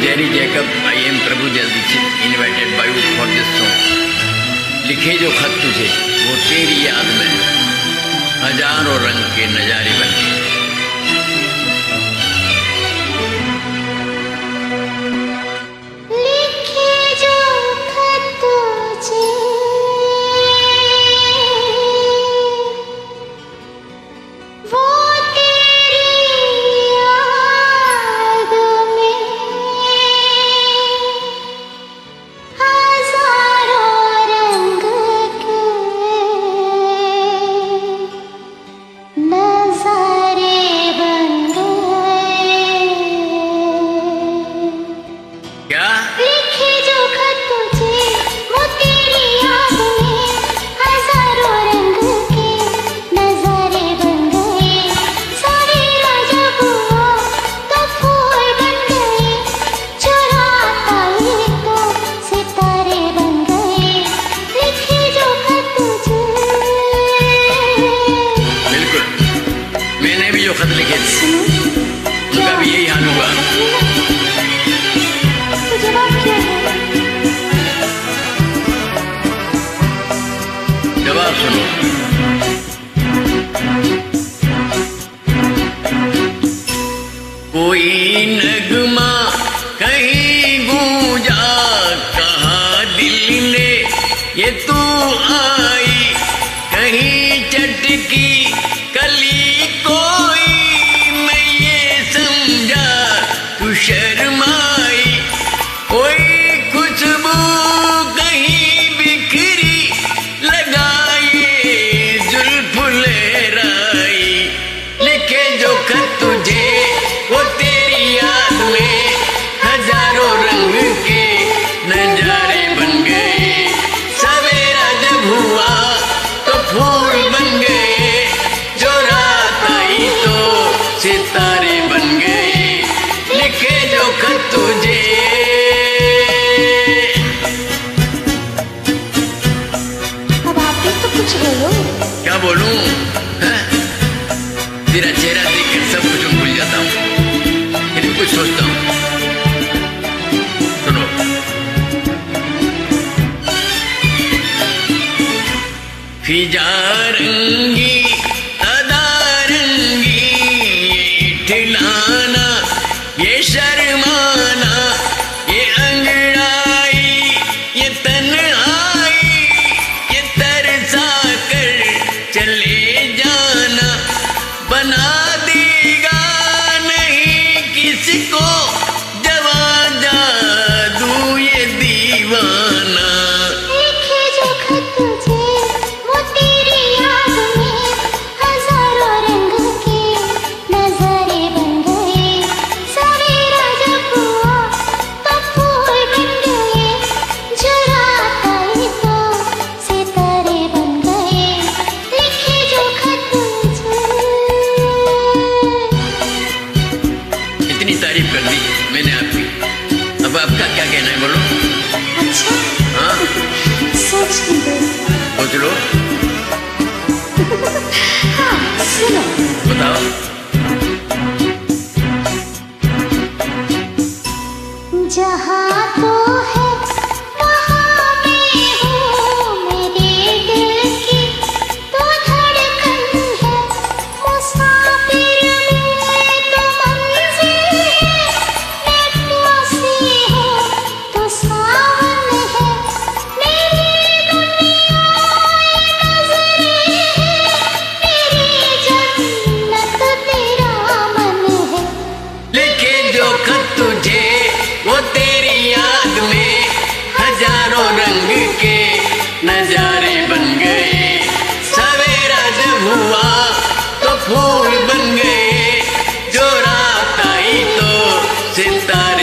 Jerry Jacob. I am Prabhu Jaldikshit, invited by you for this song. लिखे जो खत तुझे वो तेरी याद में हज़ारों रंग के नजारे बन भी जो खत लिखे थे उनका भी यही हाल हुआ तो जवाब सुनो कोई नगमा कहीं गूंजा, कहा दिल ने ये तू कहीं चटकी कली कोई, मैं ये समझा तू शर्माई कोई खुशबू कहीं बिखरी, लगाई जुल्फ लहराई लिखे जो खत क्या बोलूँ? तेरा चेहरा देखकर सब कुछ भूल जाता हूँ। फिर कुछ सोचता हूँ। सुनो। फिजा रंगी, अदा रंगी, ये ठिलाना Go. दी मैंने आपकी अब आपका क्या कहना है बोलो अच्छा हाँ सोच लो हाँ सुनो बताओ फूल बन गए जो रात आई तो सितारे